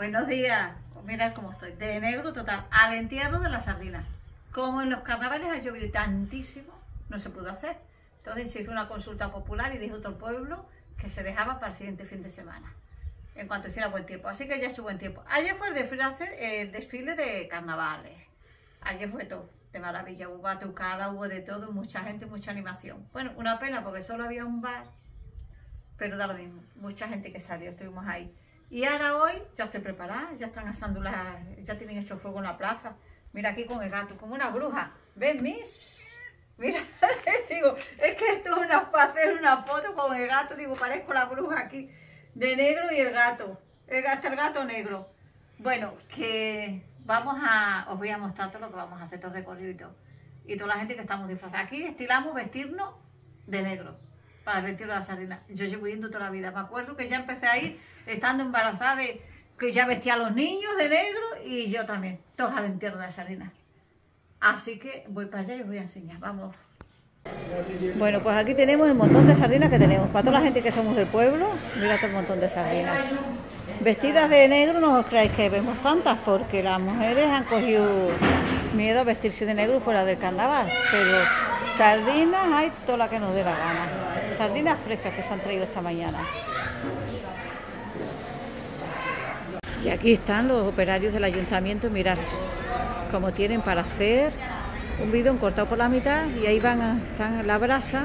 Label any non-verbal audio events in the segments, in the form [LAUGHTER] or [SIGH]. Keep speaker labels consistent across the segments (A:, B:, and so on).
A: Buenos días. Mirad cómo estoy. De negro total. Al entierro de la sardina. Como en los carnavales ha llovido tantísimo, no se pudo hacer. Entonces se hizo una consulta popular y dijo todo el pueblo que se dejaba para el siguiente fin de semana. En cuanto hiciera buen tiempo. Así que ya estuvo buen tiempo. Ayer fue el desfile, el desfile de carnavales. Ayer fue todo de maravilla. Hubo batucada, hubo de todo, mucha gente, mucha animación. Bueno, una pena porque solo había un bar, pero da lo mismo. Mucha gente que salió, estuvimos ahí. Y ahora hoy ya estoy preparada, ya están asando las, ya tienen hecho fuego en la plaza. Mira aquí con el gato, como una bruja. ¿Ven mis? Mira, [LAUGHS] digo, es que esto es una, para hacer una foto con el gato, digo, parezco la bruja aquí, de negro y el gato, el, hasta el gato negro. Bueno, que vamos a, os voy a mostrar todo lo que vamos a hacer, todo el recorrido y todo. Y toda la gente que estamos disfrazados. Aquí estilamos vestirnos de negro para el de la sardina. Yo llevo yendo toda la vida. Me acuerdo que ya empecé a ir estando embarazada de que ya vestía a los niños de negro y yo también, todos al entierro de sardina. Así que voy para allá y os voy a enseñar. Vamos. Bueno, pues aquí tenemos el montón de sardinas que tenemos. Para toda la gente que somos del pueblo, mira todo el montón de sardinas. Vestidas de negro no os creáis que vemos tantas, porque las mujeres han cogido miedo a vestirse de negro fuera del carnaval. Pero sardinas hay toda la que nos dé la gana. Sardinas frescas que se han traído esta mañana. Y aquí están los operarios del ayuntamiento, mirad cómo tienen para hacer un bidón cortado por la mitad y ahí van están la brasa,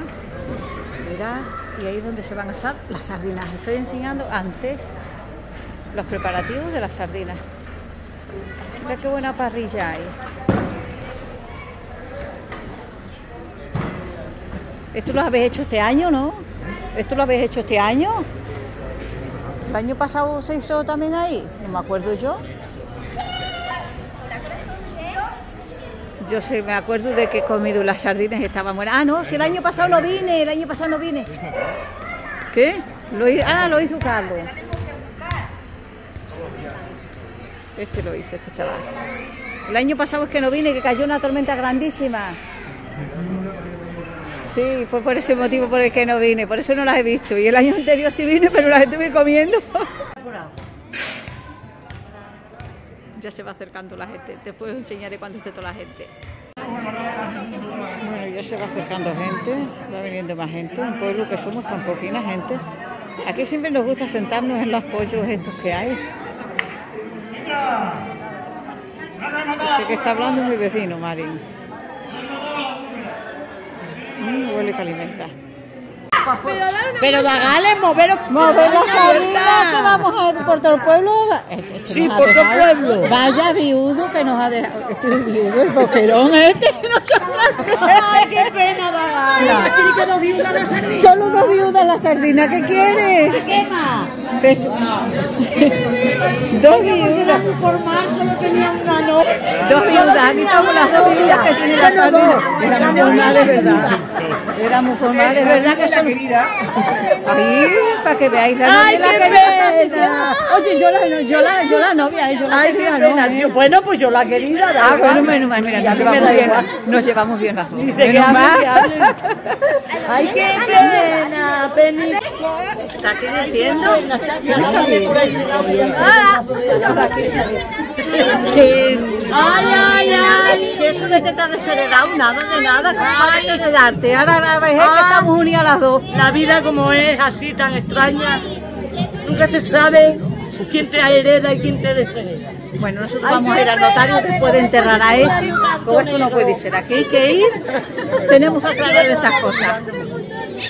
A: mirad, y ahí es donde se van a asar las sardinas. Estoy enseñando antes los preparativos de las sardinas. Mira qué buena parrilla hay. ¿Esto lo habéis hecho este año, no? ¿Esto lo habéis hecho este año? ¿El año pasado se hizo también ahí? No me acuerdo yo. Yo sí me acuerdo de que he comido las sardinas estaban buenas. Ah, no, si el año pasado no vine, el año pasado no vine. ¿Qué? Lo ah, lo hizo Carlos. Este lo hizo, este chaval. El año pasado es que no vine, que cayó una tormenta grandísima. Sí, fue por ese motivo por el que no vine, por eso no las he visto. Y el año anterior sí vine, pero las estuve comiendo. [LAUGHS] Ya se va acercando la gente. Después os enseñaré cuando esté toda la gente. Bueno, ya se va acercando gente, va viniendo más gente. Un pueblo que somos tan poquina gente. Aquí siempre nos gusta sentarnos en los pollos estos que hay. Este que está hablando es mi vecino, Marín. Mm, huele que alimenta.
B: Pero Dagales, moveros
A: Mover la sardina que vamos a ir por todo el pueblo. Este- este
B: Sí, por todo el pueblo.
A: Vaya viudo que nos ha dejado. Este es el viudo, el boquerón este. [LAUGHS]
B: Ay, qué pena, Dagales.
A: Solo dos viudas la sardina, ¿qué quiere?
B: ¿Qué más?
A: Pues- dos viudas.
B: Solo tenía una novia.
A: Dos viudas, aquí estamos las dos viudas que tiene la sardina. Éramos formales, ¿verdad? Éramos formales, ¿verdad? Que son... Ahí, para que veáis la novia
B: Ay,
A: la
B: qué
A: querida.
B: pena.
A: Oye, yo la, yo la, yo la novia, eh, yo la
B: Ay,
A: querida,
B: pena.
A: ¿no? eh.
B: Bueno, pues yo la querida. da
A: Ah, bueno, menos mal, mira, nos llevamos bien, nos llevamos bien las dos.
B: Que
A: Menos mal.
B: que. [LAUGHS] Ay, qué pena.
A: Está aquí diciendo
B: ¿Quieres salir?
A: Ah, que ay, ay, ay, que eso de que has desheredado, nada de nada, ¿cómo vas a desheredarte? Ahora la vejez que
B: Ah.
A: estamos unidas las dos.
B: La vida como es así tan extraña, nunca se sabe quién te hereda y quién te deshereda.
A: Bueno, nosotros vamos a ir al notario después de enterrar a este, porque esto no puede ser, aquí hay que ir, tenemos que aclarar estas cosas.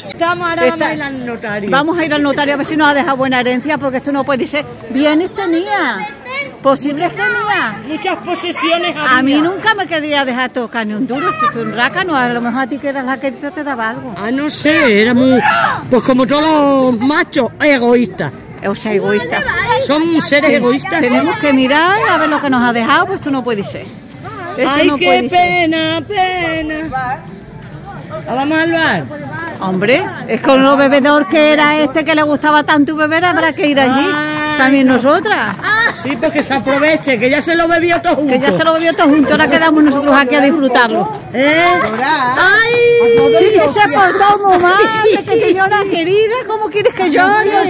B: Estamos ahora
A: Está-
B: vamos a ir al notario.
A: Vamos a ir al notario a ver si nos ha dejado buena herencia, porque esto no puede ser. Bienes tenía, posibles tenía.
B: Muchas posesiones
A: A mí nunca me quería dejar tocar ni un duro, esto es un rácano, a lo mejor a ti que eras la que te daba algo.
B: Ah, no sé, éramos, pues como todos los machos, egoístas.
A: O sea, egoísta.
B: Son seres egoístas.
A: Tenemos que mirar a ver lo que nos ha dejado, pues esto no puede ser. Esto
B: Ay,
A: no
B: qué
A: puede ser.
B: pena, pena. Ah, Vamos al bar.
A: Hombre, es con lo bebedor que era este que le gustaba tanto beber, habrá que ir allí. También nosotras.
B: Sí, porque se aproveche, que ya se lo bebió todo junto.
A: Que ya se lo bebió todo junto, ahora quedamos nosotros aquí a disfrutarlo.
B: ¿Eh? ¡Ay!
A: Sí que se portó muy mal, [LAUGHS] es que te llora querida, ¿cómo quieres que llore?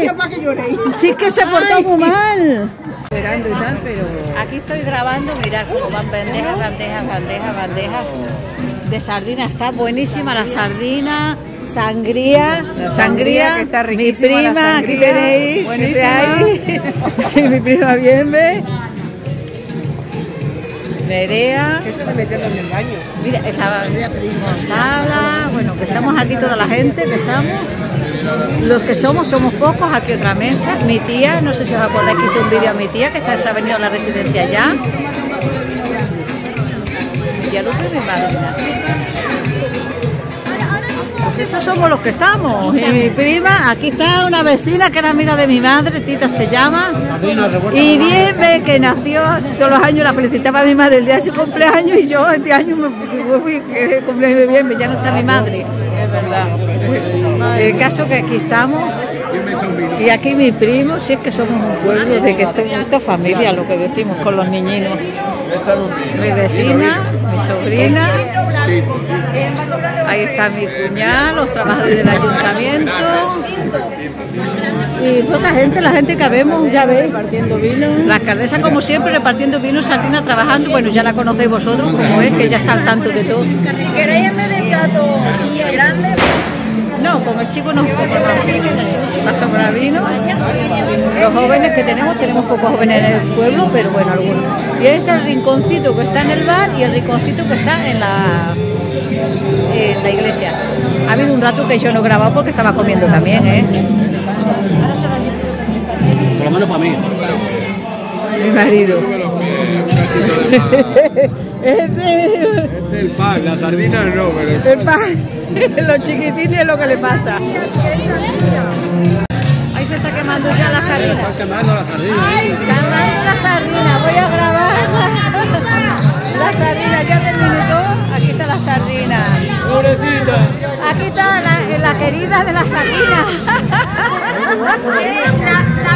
A: Sí que se portó muy mal. Esperando,
B: tal, pero...
A: Aquí estoy grabando, mirad cómo van bandejas, bandejas, bandejas, bandejas de sardina. Está buenísima la sardina, sangría,
B: La
A: sangría.
B: que está
A: mi
B: la
A: prima, aquí tenéis, ahí. [LAUGHS] mi prima bien, ¿ves? Nerea.
B: En el baño.
A: Mira, estaba Gonzala, bueno, que estamos aquí toda la gente, que estamos. Los que somos, somos pocos, aquí otra mesa. Mi tía, no sé si os acordáis que hice un vídeo a mi tía, que está, se ha venido a la residencia ya. Mi tía Lupe y mi madrina. Pues estos somos los que estamos. Y mi prima, aquí está una vecina que era amiga de mi madre, Tita se llama. Y bien ve que nació, todos los años la felicitaba a mi madre el día de su cumpleaños y yo este año me fui, que el cumpleaños de bien, ya no está mi madre. Es verdad. El caso que aquí estamos y aquí mi primo, si es que somos un pueblo, de que esto, esto es familia, lo que decimos con los niñinos. Mi vecina, mi sobrina, ahí está mi cuñada, los trabajadores del ayuntamiento. Y poca gente, la gente que vemos, ya veis,
B: Partiendo vino.
A: la alcaldesa, como siempre, repartiendo vino, sardina, trabajando. Bueno, ya la conocéis vosotros, como es, que ya está al tanto de todo.
C: Si queréis chato grande,
A: No, con el chico no va a sobrar vino. Los jóvenes que tenemos, tenemos pocos jóvenes en el pueblo, pero bueno, algunos. Y este es el rinconcito que está en el bar y el rinconcito que está en la, en la iglesia. Ha habido un rato que yo no he grabado porque estaba comiendo también, ¿eh?
D: Por lo menos para mí.
A: Mi marido.
D: Este el pan, la sardina no, pero
A: El pan, los chiquitines es lo que le pasa. Ahí se está quemando ya la sardina.
D: están quemando la sardina.
A: Quemando la sardina, voy a grabar. La sardina, ya terminó. Aquí está la sardina.
D: Pobrecita.
A: Aquí está la, la querida de la sardina. [LAUGHS]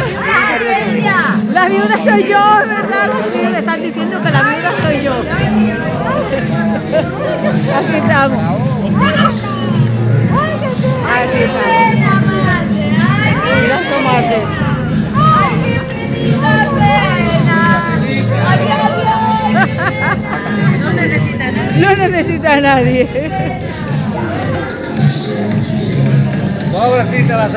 A: La viuda soy yo, ¿verdad? Los tíos le están diciendo que la viuda soy yo. Aquí estamos. Aquí estamos. Mira tomate. No necesita a nadie.
D: Pobrecita la.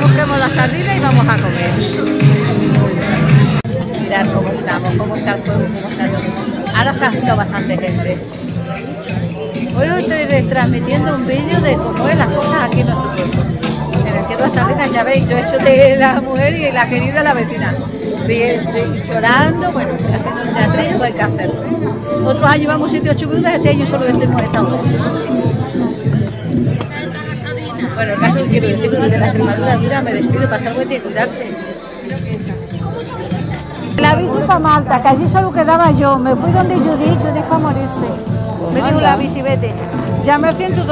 A: Quemado la sardina y vamos a comer. Mirad cómo estamos, cómo está el fuego, cómo está. Ahora se ha juntado bastante gente. Hoy os estoy transmitiendo un vídeo de cómo es las cosas aquí en nuestro pueblo. En el entierro de las sardinas, ya veis, yo he hecho de la mujer y la querida la vecina. Llorando, bueno, haciendo un teatrillo, pues hay que hacerlo. Otros años vamos siete ocho minutos, este año solo hemos estado. Que quiero decir desde la Extremadura dura, me despido, pasar buen día y cuidarse. La bici para Malta, que allí solo quedaba yo. Me fui donde Judith, Judith para morirse. Me dijo la bici, vete. Llamé al 102.